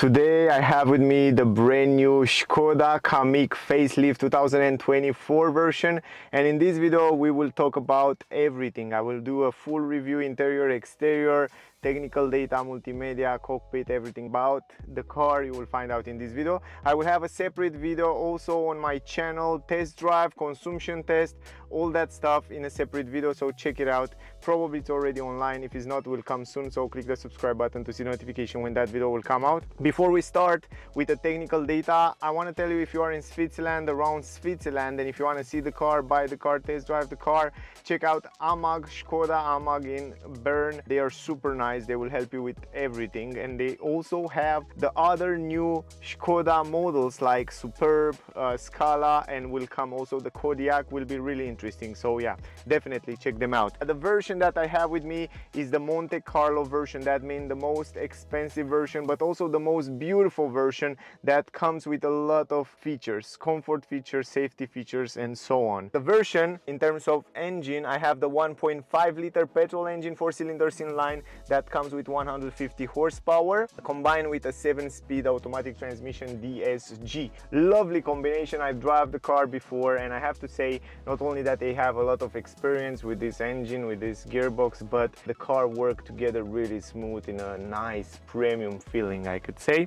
Today I have with me the brand new Skoda Kamiq facelift 2024 version and in this video we will talk about everything. I will do a full review interior, exterior, technical data, multimedia, cockpit, everything about the car you will find out in this video. I will have a separate video also on my channel, test drive, consumption test, all that stuff in a separate video so check it out. Probably it's already online, if it's not will come soon so click the subscribe button to see notification when that video will come out. Before we start with the technical data, I want to tell you if you are in Switzerland, around Switzerland and if you want to see the car, buy the car, test drive the car, check out Amag, Skoda Amag in Bern. They are super nice they will help you with everything and they also have the other new Skoda models like Superb, uh, Scala and will come also the Kodiaq will be really interesting so yeah definitely check them out. The version that I have with me is the Monte Carlo version that means the most expensive version but also the most beautiful version that comes with a lot of features comfort features safety features and so on. The version in terms of engine I have the 1.5 liter petrol engine four cylinders in line that that comes with 150 horsepower combined with a 7-speed automatic transmission DSG. Lovely combination. I drive the car before and I have to say not only that they have a lot of experience with this engine, with this gearbox, but the car worked together really smooth in a nice premium feeling I could say.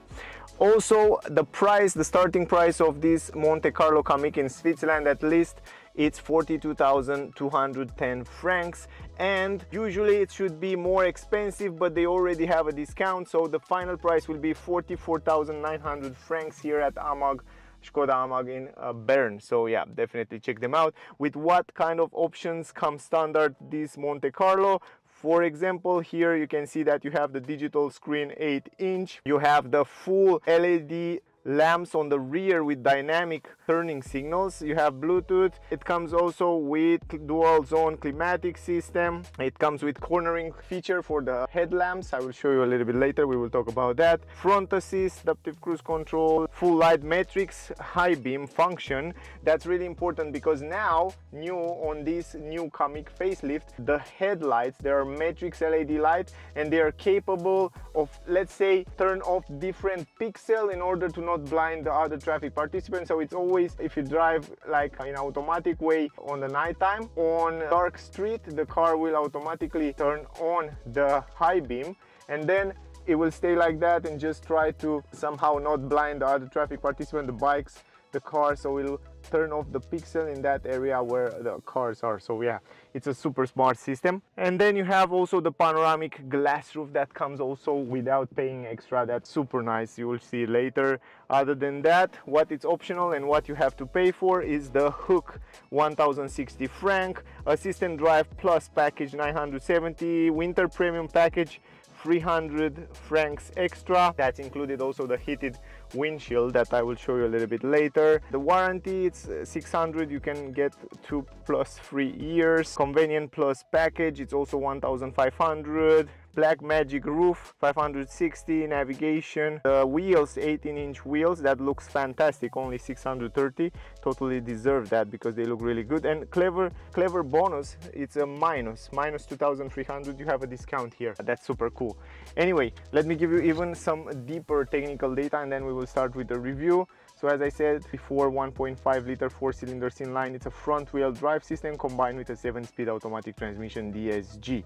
Also the price, the starting price of this Monte Carlo Kamiq in Switzerland at least it's 42,210 francs and usually it should be more expensive but they already have a discount so the final price will be 44,900 francs here at Amag Skoda Amag in uh, Bern. So yeah, definitely check them out. With what kind of options come standard this Monte Carlo? For example, here you can see that you have the digital screen 8 inch. You have the full LED lamps on the rear with dynamic turning signals. You have bluetooth. It comes also with dual zone climatic system. It comes with cornering feature for the headlamps. I will show you a little bit later. We will talk about that. Front assist adaptive cruise control full light matrix high beam function. That's really important because now new on this new Kamiq facelift the headlights they are matrix led light and they are capable of let's say turn off different pixel in order to not not blind the other traffic participants. So it's always if you drive like in automatic way on the nighttime on dark street the car will automatically turn on the high beam. And then it will stay like that and just try to somehow not blind the other traffic participant the bikes the car so it'll turn off the pixel in that area where the cars are. So yeah it's a super smart system. And then you have also the panoramic glass roof that comes also without paying extra. That's super nice. You will see later. Other than that what is optional and what you have to pay for is the hook 1060 franc assistant drive plus package 970 winter premium package 300 francs extra. That's included also the heated windshield that I will show you a little bit later. The warranty it's uh, 600 you can get two plus three years. Convenient plus package it's also 1500 black magic roof 560 navigation the wheels 18 inch wheels that looks fantastic only 630 totally deserve that because they look really good. And clever clever bonus it's a minus minus 2300 you have a discount here. That's super cool. Anyway let me give you even some deeper technical data and then we will start with the review. So as I said before 1.5 liter four cylinders in line it's a front wheel drive system combined with a 7 speed automatic transmission DSG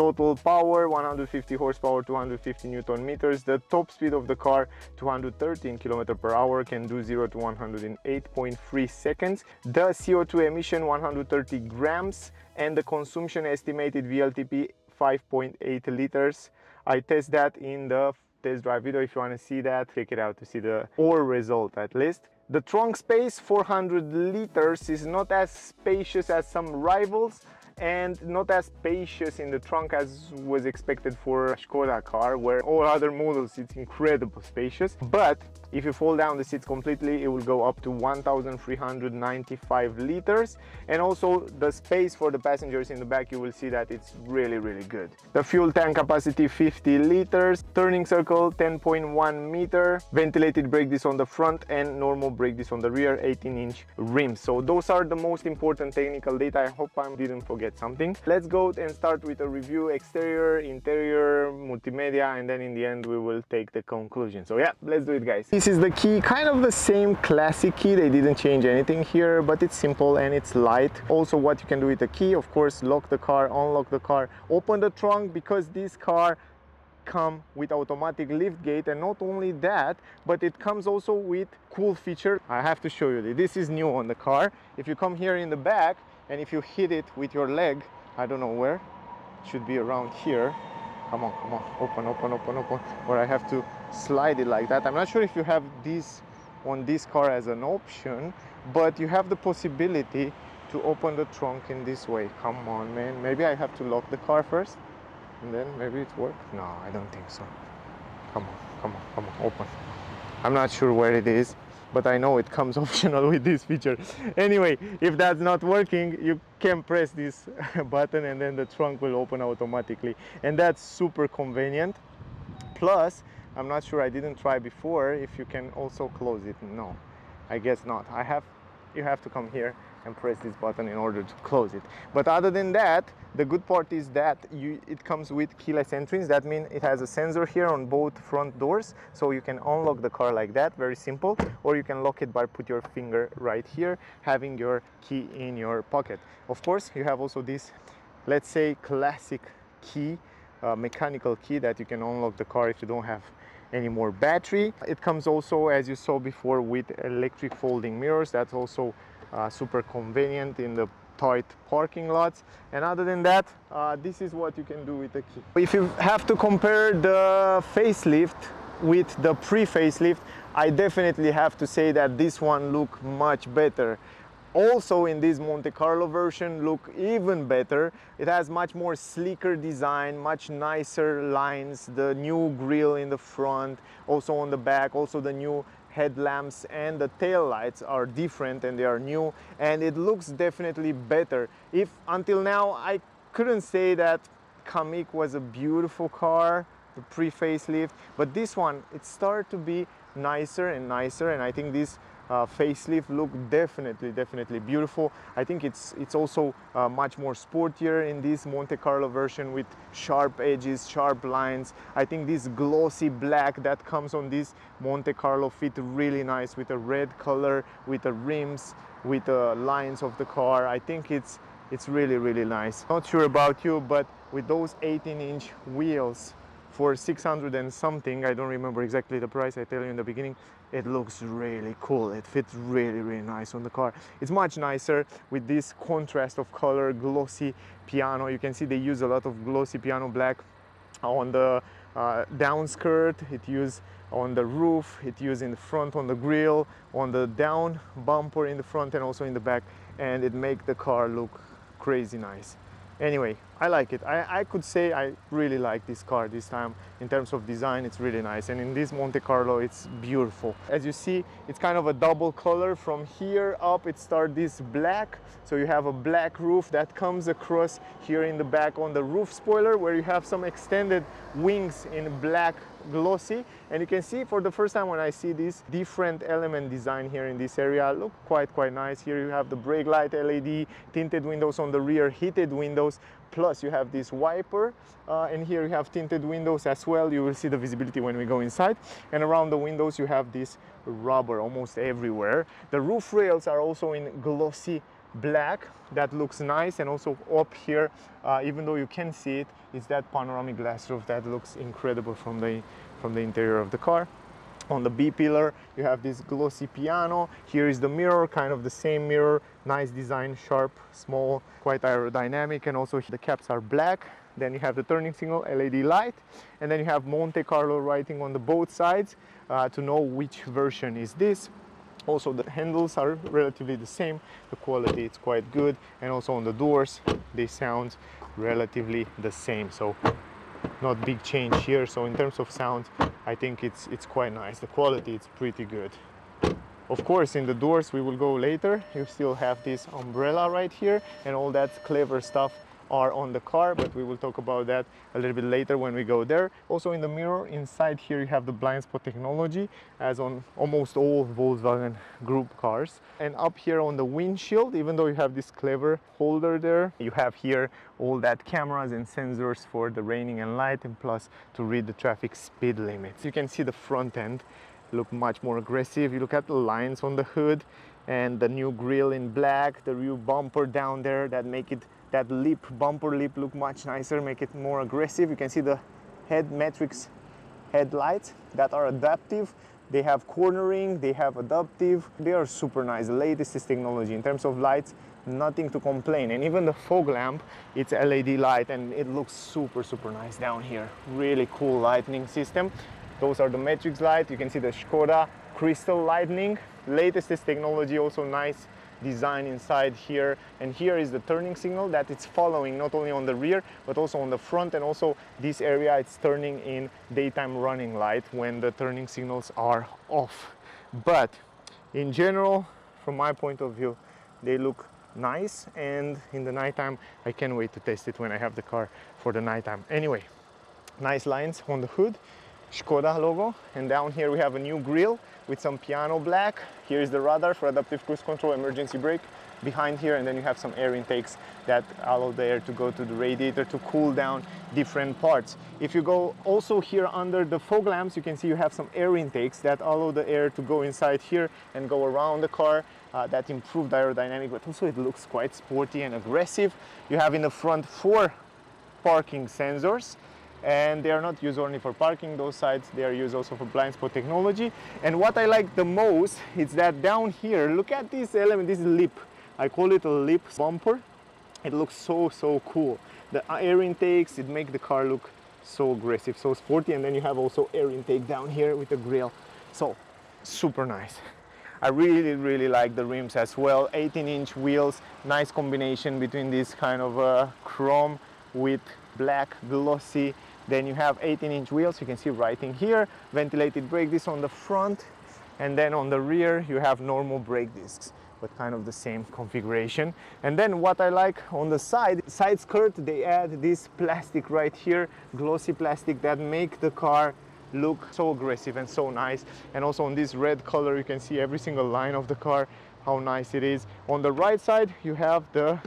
total power 150 horsepower 250 newton meters. The top speed of the car 213 kilometer per hour can do 0 to 100 in 8.3 seconds. The co2 emission 130 grams and the consumption estimated WLTP 5.8 liters. I test that in the test drive video. If you want to see that check it out to see the or result at least. The trunk space 400 liters is not as spacious as some rivals and not as spacious in the trunk as was expected for a Skoda car where all other models it's incredible spacious but if you fold down the seats completely, it will go up to 1,395 liters. And also the space for the passengers in the back, you will see that it's really, really good. The fuel tank capacity 50 liters, turning circle 10.1 meter, ventilated brake disc on the front and normal brake disc on the rear, 18 inch rims. So those are the most important technical data. I hope I didn't forget get something. Let's go and start with a review exterior, interior, multimedia and then in the end we will take the conclusion. So yeah, let's do it guys. This is the key, kind of the same classic key. They didn't change anything here, but it's simple and it's light. Also what you can do with the key, of course, lock the car, unlock the car, open the trunk because this car come with automatic lift gate and not only that but it comes also with cool feature i have to show you this is new on the car if you come here in the back and if you hit it with your leg i don't know where should be around here. Come on come on open open open open or i have to slide it like that. I'm not sure if you have this on this car as an option but you have the possibility to open the trunk in this way. Come on man. Maybe i have to lock the car first and then maybe it works. No i don't think so. Come on come on come on open. I'm not sure where it is but i know it comes optional with this feature. Anyway if that's not working you can press this button and then the trunk will open automatically. And that's super convenient. Plus i'm not sure i didn't try before if you can also close it. No i guess not. I have you have to come here and press this button in order to close it. But other than that, the good part is that you, it comes with keyless entrance. That means it has a sensor here on both front doors. So you can unlock the car like that, very simple. Or you can lock it by put your finger right here, having your key in your pocket. Of course, you have also this, let's say, classic key, uh, mechanical key that you can unlock the car if you don't have any more battery. It comes also, as you saw before, with electric folding mirrors. That's also super convenient in the tight parking lots. And other than that uh, this is what you can do with the key. If you have to compare the facelift with the pre-facelift I definitely have to say that this one look much better. Also in this Monte Carlo version look even better. It has much more sleeker design much nicer lines the new grille in the front also on the back also the new headlamps and the tail lights are different and they are new and it looks definitely better. If until now I couldn't say that Kamiq was a beautiful car the pre-facelift but this one it started to be nicer and nicer and I think this uh, facelift look definitely definitely beautiful. I think it's it's also uh, much more sportier in this Monte Carlo version with sharp edges sharp lines. I think this glossy black that comes on this Monte Carlo fit really nice with a red color with the rims with the lines of the car. I think it's it's really really nice. Not sure about you but with those 18 inch wheels for 600 and something I don't remember exactly the price I tell you in the beginning it looks really cool. It fits really really nice on the car. It's much nicer with this contrast of color glossy piano. You can see they use a lot of glossy piano black on the uh, down skirt it used on the roof. It used in the front on the grill on the down bumper in the front and also in the back. And it make the car look crazy nice anyway I like it. I, I could say I really like this car this time in terms of design. It's really nice. And in this Monte Carlo it's beautiful. As you see it's kind of a double color. From here up it starts this black. So you have a black roof that comes across here in the back on the roof spoiler where you have some extended wings in black glossy. And you can see for the first time when I see this different element design here in this area look quite quite nice. Here you have the brake light LED tinted windows on the rear heated windows. Plus you have this wiper uh, and here you have tinted windows as well. You will see the visibility when we go inside. And around the windows you have this rubber almost everywhere. The roof rails are also in glossy black that looks nice and also up here uh, even though you can see it it's that panoramic glass roof that looks incredible from the from the interior of the car. On the B pillar you have this glossy piano. Here is the mirror kind of the same mirror nice design sharp small quite aerodynamic and also the caps are black. Then you have the turning signal LED light. And then you have Monte Carlo writing on the both sides uh, to know which version is this also the handles are relatively the same. The quality is quite good. And also on the doors they sound relatively the same. So not big change here. So in terms of sound I think it's it's quite nice. The quality it's pretty good. Of course in the doors we will go later. You still have this umbrella right here and all that clever stuff are on the car, but we will talk about that a little bit later when we go there. Also in the mirror inside here you have the blind spot technology as on almost all Volkswagen group cars. And up here on the windshield, even though you have this clever holder there, you have here all that cameras and sensors for the raining and light and plus to read the traffic speed limits. You can see the front end look much more aggressive. You look at the lines on the hood and the new grille in black, the rear bumper down there that make it that lip, bumper lip look much nicer, make it more aggressive. You can see the head matrix headlights that are adaptive. They have cornering, they have adaptive. They are super nice, the latest technology. In terms of lights, nothing to complain. And even the fog lamp, it's LED light and it looks super, super nice down here. Really cool lighting system. Those are the matrix light. You can see the Skoda crystal lightning. Latest technology, also nice design inside here. And here is the turning signal that it's following not only on the rear but also on the front. And also this area it's turning in daytime running light when the turning signals are off. But in general from my point of view they look nice. And in the nighttime I can't wait to test it when I have the car for the nighttime. Anyway nice lines on the hood Skoda logo and down here we have a new grille with some piano black. Here is the radar for adaptive cruise control emergency brake behind here and then you have some air intakes that allow the air to go to the radiator to cool down different parts. If you go also here under the fog lamps you can see you have some air intakes that allow the air to go inside here and go around the car uh, that improve aerodynamic but also it looks quite sporty and aggressive. You have in the front four parking sensors and they are not used only for parking those sides they are used also for blind spot technology. And what I like the most is that down here look at this element this lip. I call it a lip bumper. It looks so so cool. The air intakes it make the car look so aggressive so sporty. And then you have also air intake down here with the grill. So super nice. I really really like the rims as well. 18 inch wheels nice combination between this kind of uh, chrome with black glossy then you have 18 inch wheels, you can see right in here, ventilated brake discs on the front, and then on the rear you have normal brake discs but kind of the same configuration. And then what I like on the side, side skirt, they add this plastic right here, glossy plastic that make the car look so aggressive and so nice. And also on this red color, you can see every single line of the car, how nice it is. On the right side, you have the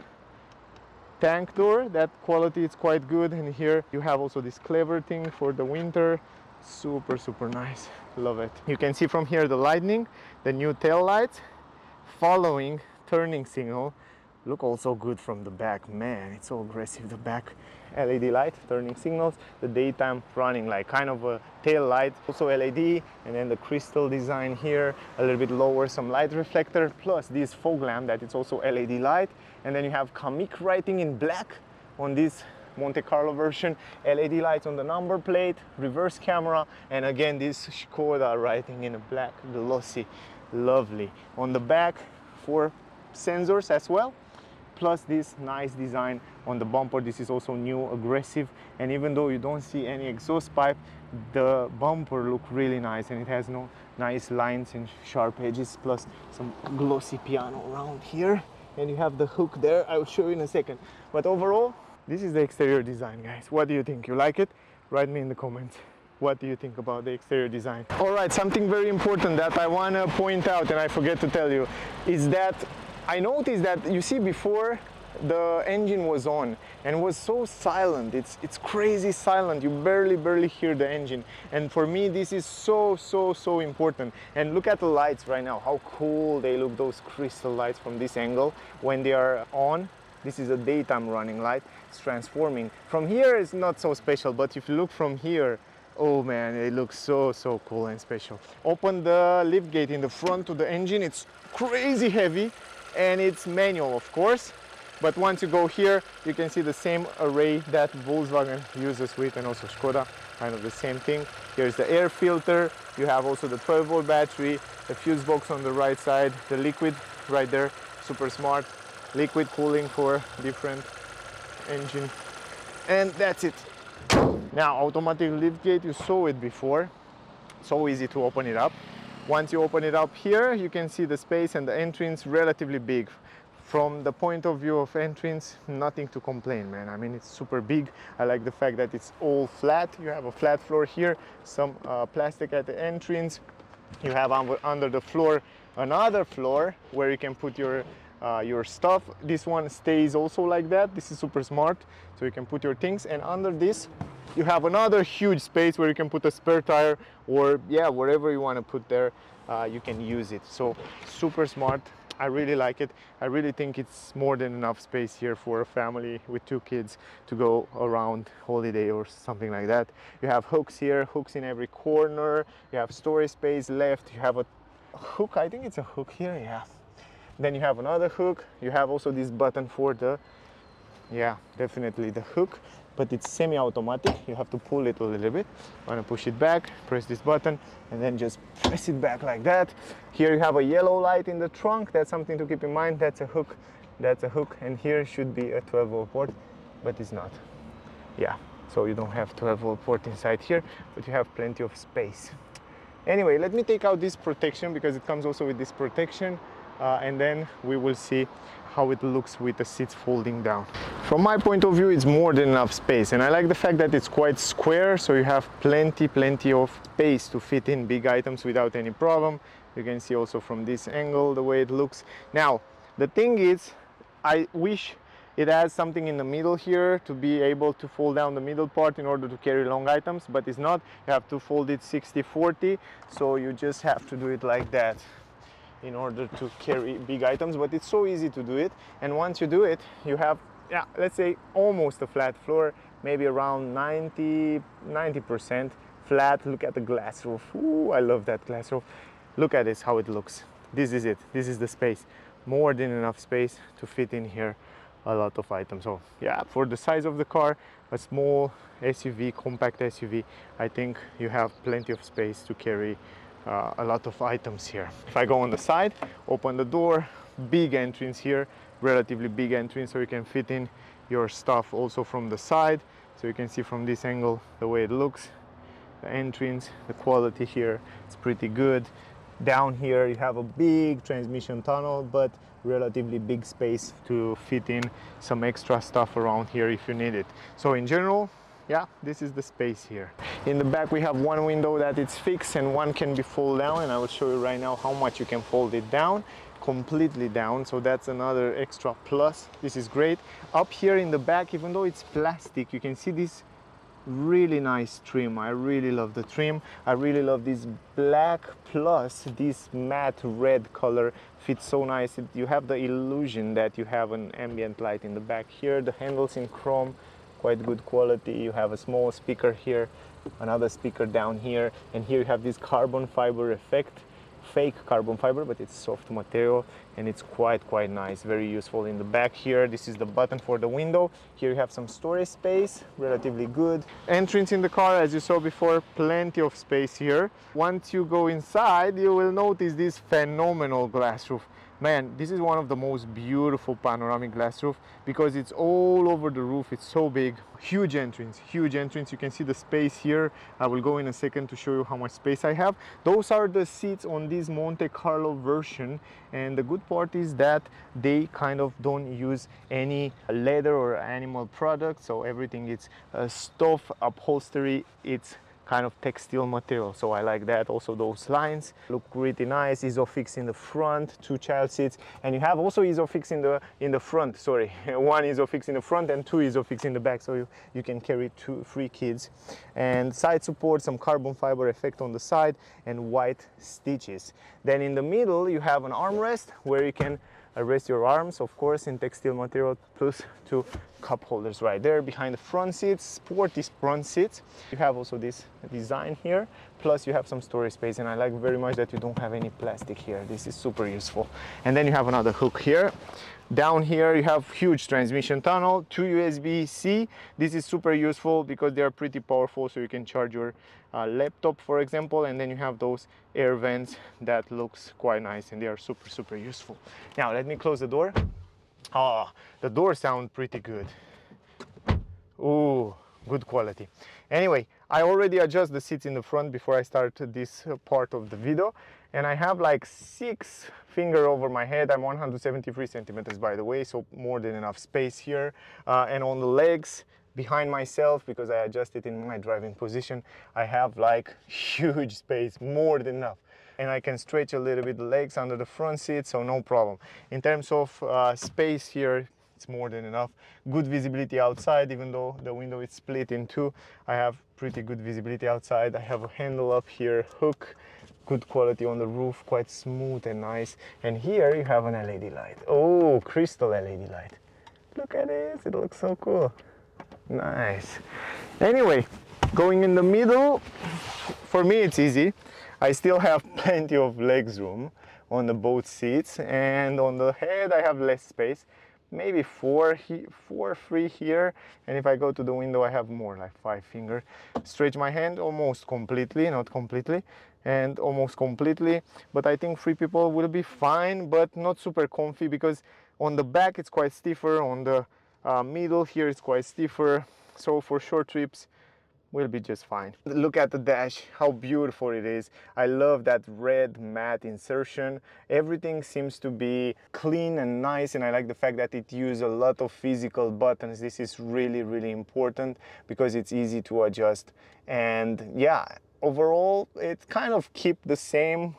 tank door that quality is quite good. And here you have also this clever thing for the winter. Super super nice. Love it. You can see from here the lightning the new tail lights following turning signal. Look also good from the back. Man it's so aggressive the back LED light turning signals the daytime running light kind of a tail light also LED and then the crystal design here a little bit lower some light reflector plus this fog lamp that it's also LED light and then you have Kamiq writing in black on this Monte Carlo version, LED lights on the number plate, reverse camera, and again this Skoda writing in a black glossy, lovely. On the back, four sensors as well, plus this nice design on the bumper. This is also new, aggressive, and even though you don't see any exhaust pipe, the bumper look really nice and it has no nice lines and sharp edges, plus some glossy piano around here and you have the hook there. I will show you in a second. But overall this is the exterior design guys. What do you think? You like it? Write me in the comments. What do you think about the exterior design? All right something very important that I want to point out and I forget to tell you is that I noticed that you see before the engine was on and was so silent. It's it's crazy silent. You barely barely hear the engine. And for me this is so so so important. And look at the lights right now. How cool they look those crystal lights from this angle when they are on. This is a daytime running light. It's transforming. From here it's not so special but if you look from here oh man it looks so so cool and special. Open the lift gate in the front to the engine. It's crazy heavy and it's manual of course but once you go here, you can see the same array that Volkswagen uses with and also Skoda, kind of the same thing. Here's the air filter. You have also the 12 volt battery, the fuse box on the right side, the liquid right there, super smart. Liquid cooling for different engine. And that's it. Now, automatic lift gate, you saw it before. So easy to open it up. Once you open it up here, you can see the space and the entrance relatively big from the point of view of entrance nothing to complain man. I mean it's super big. I like the fact that it's all flat. You have a flat floor here some uh, plastic at the entrance. You have under the floor another floor where you can put your uh, your stuff. This one stays also like that. This is super smart. So you can put your things. And under this you have another huge space where you can put a spare tire or yeah whatever you want to put there uh, you can use it. So super smart I really like it. I really think it's more than enough space here for a family with two kids to go around holiday or something like that. You have hooks here, hooks in every corner. You have storage space left. You have a hook, I think it's a hook here, yeah. Then you have another hook. You have also this button for the, yeah, definitely the hook but it's semi-automatic. You have to pull it a little bit. Want to push it back press this button and then just press it back like that. Here you have a yellow light in the trunk. That's something to keep in mind. That's a hook. That's a hook and here should be a 12 volt port but it's not. Yeah so you don't have 12 volt port inside here but you have plenty of space. Anyway let me take out this protection because it comes also with this protection uh, and then we will see how it looks with the seats folding down. From my point of view, it's more than enough space and I like the fact that it's quite square so you have plenty, plenty of space to fit in big items without any problem. You can see also from this angle the way it looks. Now, the thing is, I wish it has something in the middle here to be able to fold down the middle part in order to carry long items, but it's not. You have to fold it 60-40, so you just have to do it like that in order to carry big items but it's so easy to do it. And once you do it you have yeah let's say almost a flat floor maybe around 90 90 percent flat. Look at the glass roof. Ooh, i love that glass roof. Look at this how it looks. This is it. This is the space. More than enough space to fit in here a lot of items. So yeah for the size of the car a small suv compact suv i think you have plenty of space to carry uh, a lot of items here. If I go on the side, open the door, big entrance here, relatively big entrance so you can fit in your stuff also from the side. So you can see from this angle the way it looks, the entrance, the quality here, it's pretty good. Down here you have a big transmission tunnel, but relatively big space to fit in some extra stuff around here if you need it. So in general, yeah this is the space here. In the back we have one window that it's fixed and one can be fold down and I will show you right now how much you can fold it down completely down. So that's another extra plus. This is great. Up here in the back even though it's plastic you can see this really nice trim. I really love the trim. I really love this black plus this matte red color. Fits so nice. You have the illusion that you have an ambient light in the back here. The handles in chrome quite good quality. You have a small speaker here, another speaker down here, and here you have this carbon fiber effect fake carbon fiber but it's soft material and it's quite quite nice very useful in the back here. This is the button for the window. Here you have some storage space relatively good. Entrance in the car as you saw before plenty of space here. Once you go inside you will notice this phenomenal glass roof man this is one of the most beautiful panoramic glass roof because it's all over the roof. It's so big. Huge entrance huge entrance. You can see the space here. I will go in a second to show you how much space i have. Those are the seats on this monte carlo version. And the good part is that they kind of don't use any leather or animal products. So everything is uh, stuff upholstery. It's kind of textile material so I like that. Also those lines look really nice. Isofix in the front two child seats and you have also isofix in the in the front sorry. One isofix in the front and two isofix in the back so you, you can carry two three kids. And side support some carbon fiber effect on the side and white stitches. Then in the middle you have an armrest where you can uh, rest your arms of course in textile material plus two cup holders right there behind the front seats sporty front seats you have also this design here plus you have some storage space and i like very much that you don't have any plastic here this is super useful and then you have another hook here down here you have huge transmission tunnel, two USB-C. This is super useful because they are pretty powerful so you can charge your uh, laptop for example and then you have those air vents that looks quite nice and they are super super useful. Now let me close the door. Oh, the doors sound pretty good. Ooh, good quality. Anyway, I already adjust the seats in the front before I start this part of the video and I have like six finger over my head. I'm 173 centimeters by the way, so more than enough space here. Uh, and on the legs, behind myself, because I adjust it in my driving position, I have like huge space, more than enough. And I can stretch a little bit the legs under the front seat, so no problem. In terms of uh, space here, it's more than enough. Good visibility outside, even though the window is split in two. I have pretty good visibility outside. I have a handle up here, hook, good quality on the roof, quite smooth and nice. And here you have an LED light. Oh, crystal LED light. Look at this, it looks so cool. Nice. Anyway, going in the middle, for me it's easy. I still have plenty of legs room on the both seats and on the head I have less space maybe four, four, three here. And if I go to the window, I have more, like five fingers. Stretch my hand almost completely, not completely, and almost completely. But I think three people will be fine, but not super comfy because on the back it's quite stiffer, on the uh, middle here it's quite stiffer. So for short trips, we'll be just fine. Look at the dash, how beautiful it is. I love that red matte insertion. Everything seems to be clean and nice and I like the fact that it uses a lot of physical buttons. This is really, really important because it's easy to adjust. And yeah, overall, it kind of keep the same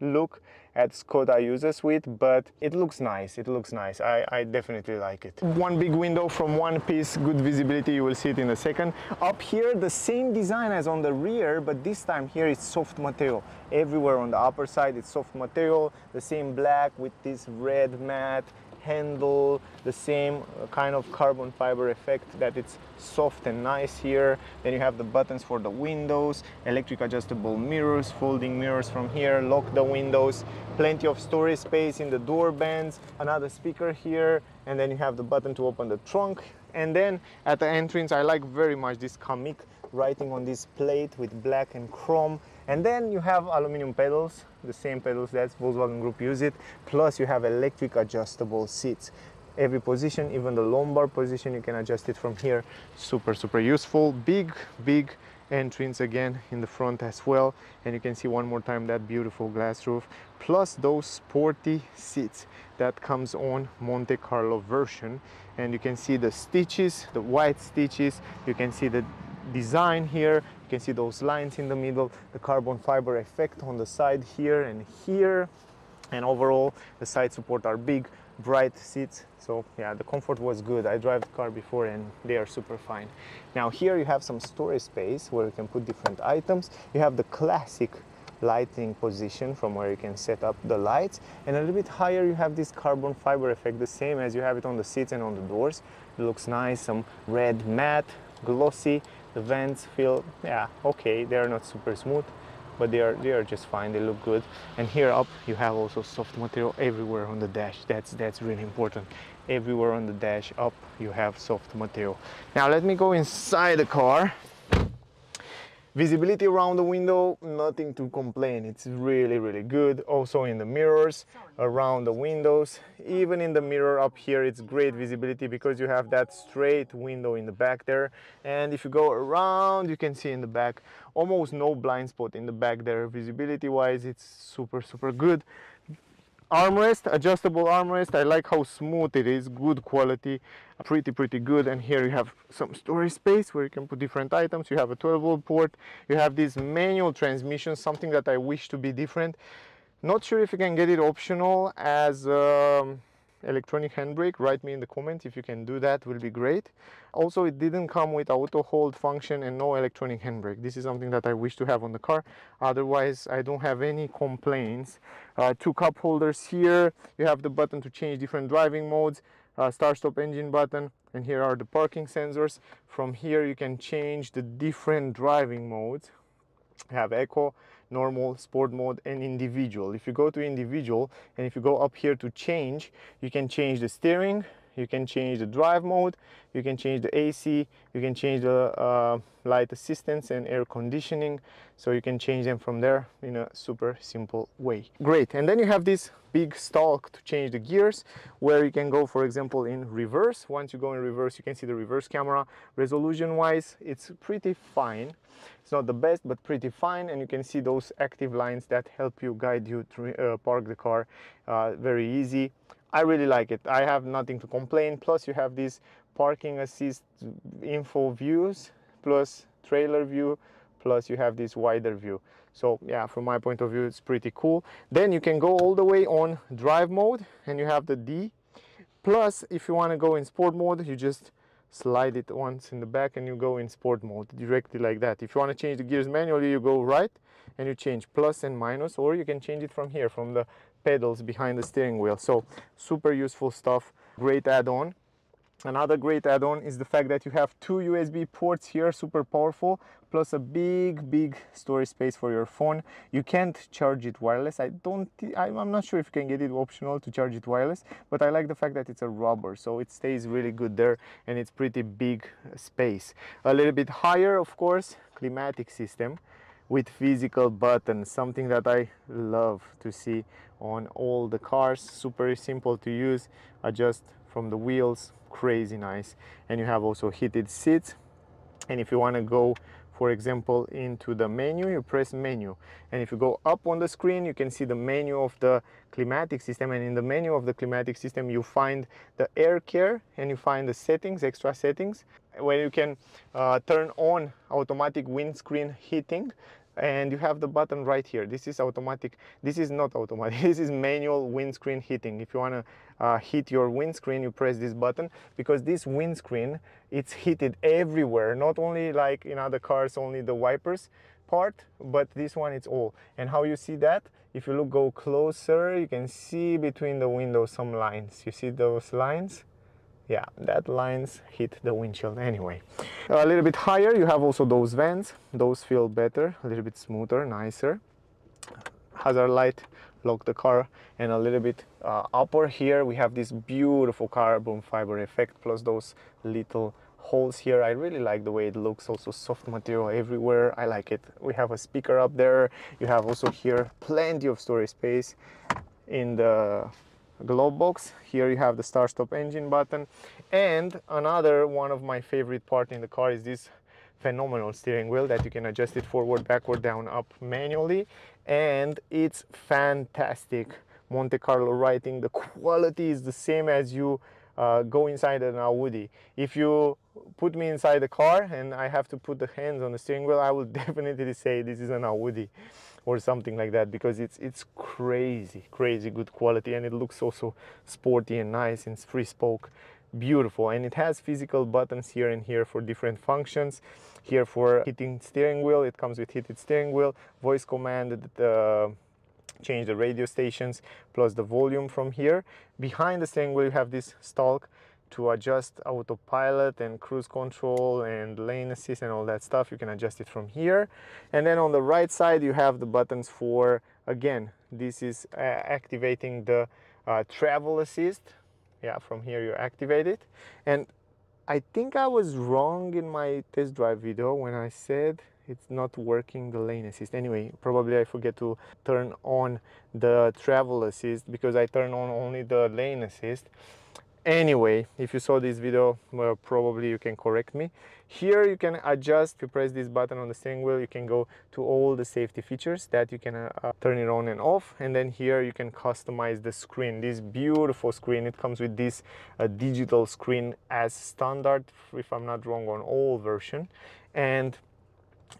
look at Skoda uses with, but it looks nice. It looks nice. I, I definitely like it. One big window from one piece, good visibility. You will see it in a second. Up here, the same design as on the rear, but this time here it's soft material. Everywhere on the upper side, it's soft material. The same black with this red matte handle, the same uh, kind of carbon fiber effect that it's soft and nice here. Then you have the buttons for the windows, electric adjustable mirrors, folding mirrors from here, lock the windows, plenty of storage space in the door bands, another speaker here, and then you have the button to open the trunk. And then at the entrance, I like very much this Kamiq writing on this plate with black and chrome and then you have aluminum pedals, the same pedals that Volkswagen Group use it, plus you have electric adjustable seats. Every position, even the lumbar position, you can adjust it from here. Super, super useful. Big, big entrance again in the front as well. And you can see one more time that beautiful glass roof, plus those sporty seats that comes on Monte Carlo version. And you can see the stitches, the white stitches. You can see the design here you can see those lines in the middle, the carbon fiber effect on the side here and here. And overall, the side support are big, bright seats. So yeah, the comfort was good. I drive the car before and they are super fine. Now here you have some storage space where you can put different items. You have the classic lighting position from where you can set up the lights and a little bit higher you have this carbon fiber effect the same as you have it on the seats and on the doors it looks nice some red matte glossy the vents feel, yeah, okay, they're not super smooth, but they are, they are just fine, they look good. And here up, you have also soft material everywhere on the dash. That's, that's really important. Everywhere on the dash up, you have soft material. Now let me go inside the car Visibility around the window, nothing to complain. It's really, really good. Also in the mirrors, around the windows. Even in the mirror up here, it's great visibility because you have that straight window in the back there. And if you go around, you can see in the back, almost no blind spot in the back there. Visibility wise, it's super, super good armrest adjustable armrest. I like how smooth it is good quality pretty pretty good. And here you have some storage space where you can put different items. You have a 12 volt port. You have this manual transmission something that i wish to be different. Not sure if you can get it optional as um, electronic handbrake write me in the comments if you can do that will be great. Also it didn't come with auto hold function and no electronic handbrake. This is something that i wish to have on the car. Otherwise i don't have any complaints. Uh, two cup holders here. You have the button to change different driving modes uh, start stop engine button and here are the parking sensors. From here you can change the different driving modes. You have eco normal, sport mode, and individual. If you go to individual and if you go up here to change, you can change the steering, you can change the drive mode you can change the AC you can change the uh, light assistance and air conditioning. So you can change them from there in a super simple way. Great. And then you have this big stalk to change the gears where you can go for example in reverse. Once you go in reverse you can see the reverse camera. Resolution wise it's pretty fine. It's not the best but pretty fine. And you can see those active lines that help you guide you to uh, park the car uh, very easy I really like it. I have nothing to complain. Plus you have these parking assist info views plus trailer view plus you have this wider view. So yeah from my point of view it's pretty cool. Then you can go all the way on drive mode and you have the D. Plus if you want to go in sport mode you just slide it once in the back and you go in sport mode directly like that. If you want to change the gears manually you go right and you change plus and minus or you can change it from here from the pedals behind the steering wheel so super useful stuff great add-on Another great add-on is the fact that you have two USB ports here, super powerful, plus a big, big storage space for your phone. You can't charge it wireless. I don't, I'm not sure if you can get it optional to charge it wireless, but I like the fact that it's a rubber, so it stays really good there and it's pretty big space. A little bit higher, of course, climatic system with physical buttons, something that I love to see on all the cars. Super simple to use, adjust from the wheels crazy nice. And you have also heated seats. And if you want to go for example into the menu you press menu. And if you go up on the screen you can see the menu of the climatic system. And in the menu of the climatic system you find the air care and you find the settings extra settings where you can uh, turn on automatic windscreen heating and you have the button right here. This is automatic. This is not automatic. This is manual windscreen heating. If you want to uh, heat your windscreen you press this button because this windscreen it's heated everywhere not only like in other cars only the wipers part but this one it's all. And how you see that? If you look go closer you can see between the windows some lines. You see those lines yeah that lines hit the windshield anyway. A little bit higher you have also those vents. Those feel better a little bit smoother nicer. Hazard light lock the car and a little bit uh, upper here we have this beautiful carbon fiber effect plus those little holes here. I really like the way it looks also soft material everywhere. I like it. We have a speaker up there. You have also here plenty of storage space in the glove box. Here you have the start stop engine button. And another one of my favorite part in the car is this phenomenal steering wheel that you can adjust it forward backward down up manually. And it's fantastic. Monte Carlo writing the quality is the same as you uh, go inside an Audi if you put me inside the car and I have to put the hands on the steering wheel I will definitely say this is an Audi or something like that because it's it's crazy crazy good quality and it looks also sporty and nice and free spoke beautiful. And it has physical buttons here and here for different functions. Here for heating steering wheel it comes with heated steering wheel voice command uh, change the radio stations plus the volume from here. Behind the steering wheel you have this stalk to adjust autopilot and cruise control and lane assist and all that stuff you can adjust it from here. And then on the right side you have the buttons for again this is uh, activating the uh, travel assist. Yeah from here you activate it. And I think I was wrong in my test drive video when I said it's not working the lane assist. Anyway probably I forget to turn on the travel assist because I turn on only the lane assist anyway if you saw this video well, probably you can correct me. Here you can adjust if you press this button on the steering wheel you can go to all the safety features that you can uh, uh, turn it on and off. And then here you can customize the screen this beautiful screen. It comes with this uh, digital screen as standard if i'm not wrong on all version. And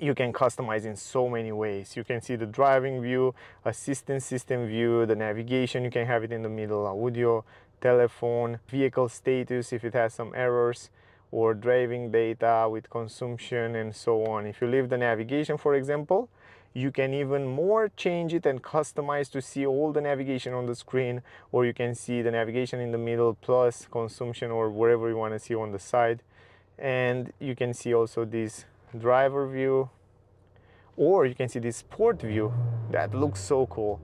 you can customize in so many ways. You can see the driving view assistance system view the navigation. You can have it in the middle audio telephone, vehicle status if it has some errors, or driving data with consumption and so on. If you leave the navigation, for example, you can even more change it and customize to see all the navigation on the screen or you can see the navigation in the middle plus consumption or wherever you want to see on the side. And you can see also this driver view or you can see this sport view that looks so cool.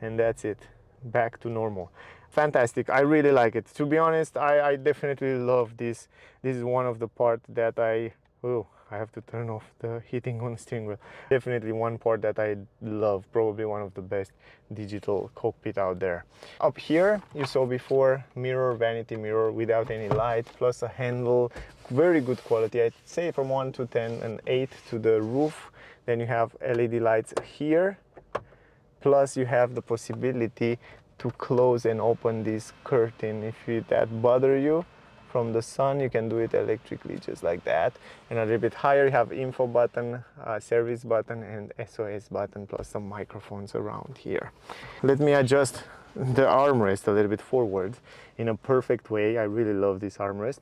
And that's it. Back to normal fantastic i really like it to be honest i, I definitely love this this is one of the part that i oh I have to turn off the heating on the steering wheel. Definitely one part that I love, probably one of the best digital cockpit out there. Up here, you saw before, mirror, vanity mirror without any light, plus a handle, very good quality. I'd say from 1 to 10 and 8 to the roof. Then you have LED lights here, plus you have the possibility to close and open this curtain. If it, that bother you from the sun you can do it electrically just like that. And a little bit higher you have info button uh, service button and SOS button plus some microphones around here. Let me adjust the armrest a little bit forward in a perfect way. I really love this armrest.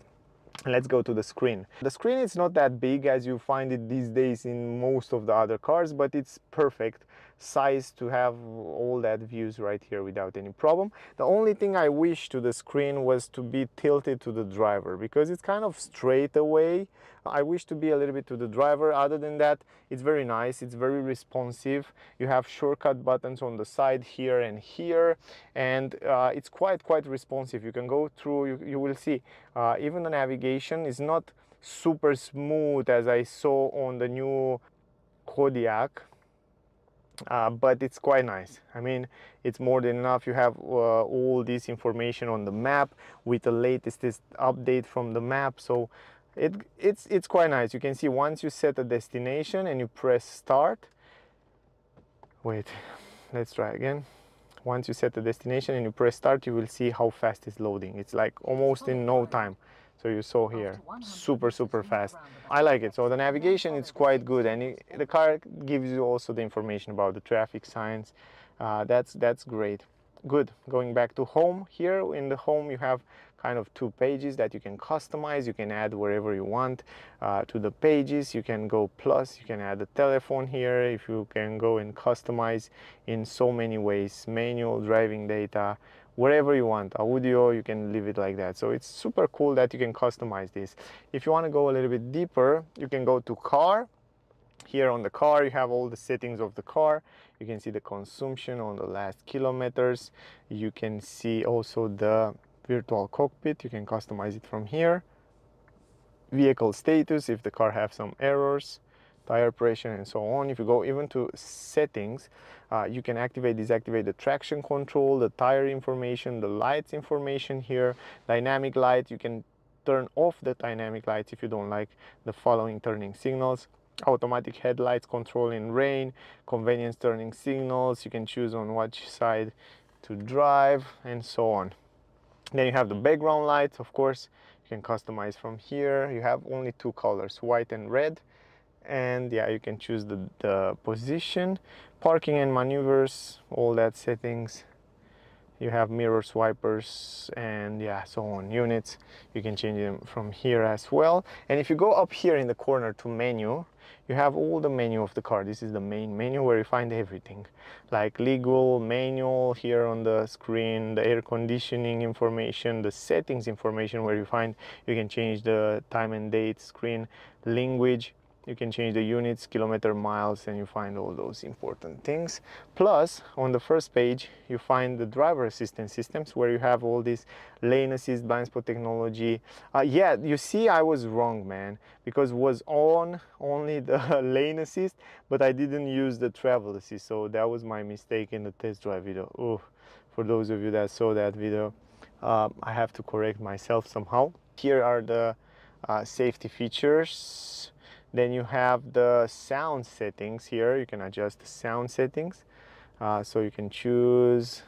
Let's go to the screen. The screen is not that big as you find it these days in most of the other cars but it's perfect size to have all that views right here without any problem. The only thing I wish to the screen was to be tilted to the driver because it's kind of straight away. I wish to be a little bit to the driver. Other than that, it's very nice. It's very responsive. You have shortcut buttons on the side here and here, and uh, it's quite, quite responsive. You can go through, you, you will see, uh, even the navigation is not super smooth as I saw on the new Kodiaq uh, but it's quite nice. I mean, it's more than enough. You have uh, all this information on the map with the latest update from the map. So it, it's, it's quite nice. You can see once you set a destination and you press start, wait, let's try again. Once you set the destination and you press start, you will see how fast it's loading. It's like almost in no time so you saw here. super super fast. i like it. so the navigation is quite good. And it, the car gives you also the information about the traffic signs. Uh, that's that's great. Good. Going back to home here in the home you have kind of two pages that you can customize. You can add wherever you want uh, to the pages. You can go plus. You can add the telephone here if you can go and customize in so many ways. Manual driving data wherever you want audio you can leave it like that. So it's super cool that you can customize this. If you want to go a little bit deeper you can go to car. Here on the car you have all the settings of the car. You can see the consumption on the last kilometers. You can see also the virtual cockpit. You can customize it from here. Vehicle status if the car have some errors tire pressure and so on. If you go even to settings uh, you can activate disactivate the traction control the tire information the lights information here dynamic light. You can turn off the dynamic lights if you don't like the following turning signals. Automatic headlights controlling rain convenience turning signals. You can choose on which side to drive and so on. Then you have the background lights of course. You can customize from here. You have only two colors white and red and yeah you can choose the, the position. Parking and maneuvers all that settings. You have mirror swipers and yeah so on. Units you can change them from here as well. And if you go up here in the corner to menu you have all the menu of the car. This is the main menu where you find everything. Like legal manual here on the screen the air conditioning information the settings information where you find you can change the time and date screen language you can change the units kilometer miles and you find all those important things. Plus on the first page you find the driver assistance systems where you have all this lane assist blind spot technology. Uh, yeah you see i was wrong man because was on only the lane assist but i didn't use the travel assist. So that was my mistake in the test drive video. Oh for those of you that saw that video um, i have to correct myself somehow. Here are the uh, safety features then you have the sound settings here. You can adjust the sound settings. Uh, so you can choose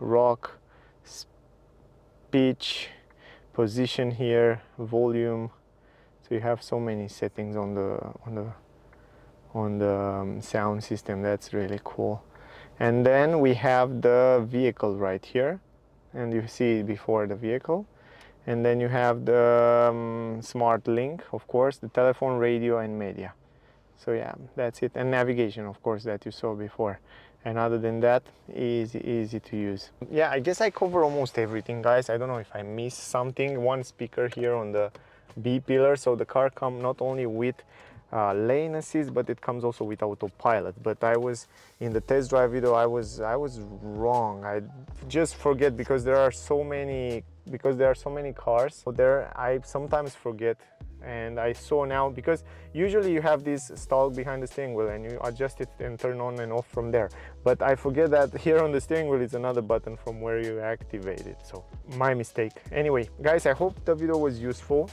rock, pitch, position here, volume. So you have so many settings on the on the on the um, sound system. That's really cool. And then we have the vehicle right here, and you see before the vehicle and then you have the um, smart link of course the telephone radio and media. So yeah that's it. And navigation of course that you saw before. And other than that easy easy to use. Yeah i guess i cover almost everything guys. I don't know if i missed something. One speaker here on the b pillar. So the car come not only with uh, lane assist but it comes also with autopilot. But I was in the test drive video I was I was wrong. I just forget because there are so many because there are so many cars. So there I sometimes forget and I saw now because usually you have this stalk behind the steering wheel and you adjust it and turn on and off from there. But I forget that here on the steering wheel is another button from where you activate it. So my mistake. Anyway guys I hope the video was useful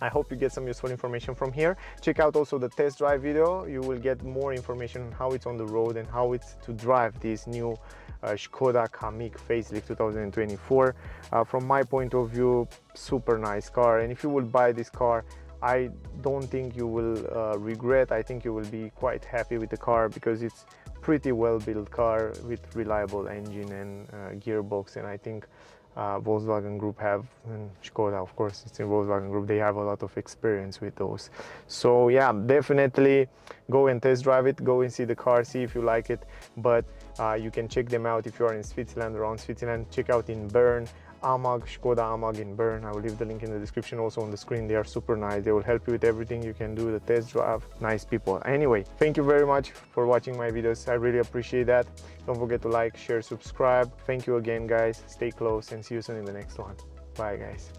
I hope you get some useful information from here. Check out also the test drive video. You will get more information on how it's on the road and how it's to drive this new uh, Skoda Kamiq facelift 2024. Uh, from my point of view, super nice car. And if you will buy this car, I don't think you will uh, regret. I think you will be quite happy with the car because it's pretty well built car with reliable engine and uh, gearbox. And I think uh, Volkswagen Group have, and Skoda, of course, it's in Volkswagen Group, they have a lot of experience with those. So yeah, definitely go and test drive it, go and see the car, see if you like it. But uh, you can check them out if you are in Switzerland, around Switzerland. Check out in Bern, Amag, Skoda Amag in Bern. I will leave the link in the description also on the screen. They are super nice. They will help you with everything you can do, the test drive. Nice people. Anyway, thank you very much for watching my videos. I really appreciate that. Don't forget to like, share, subscribe. Thank you again, guys. Stay close and see you soon in the next one. Bye, guys.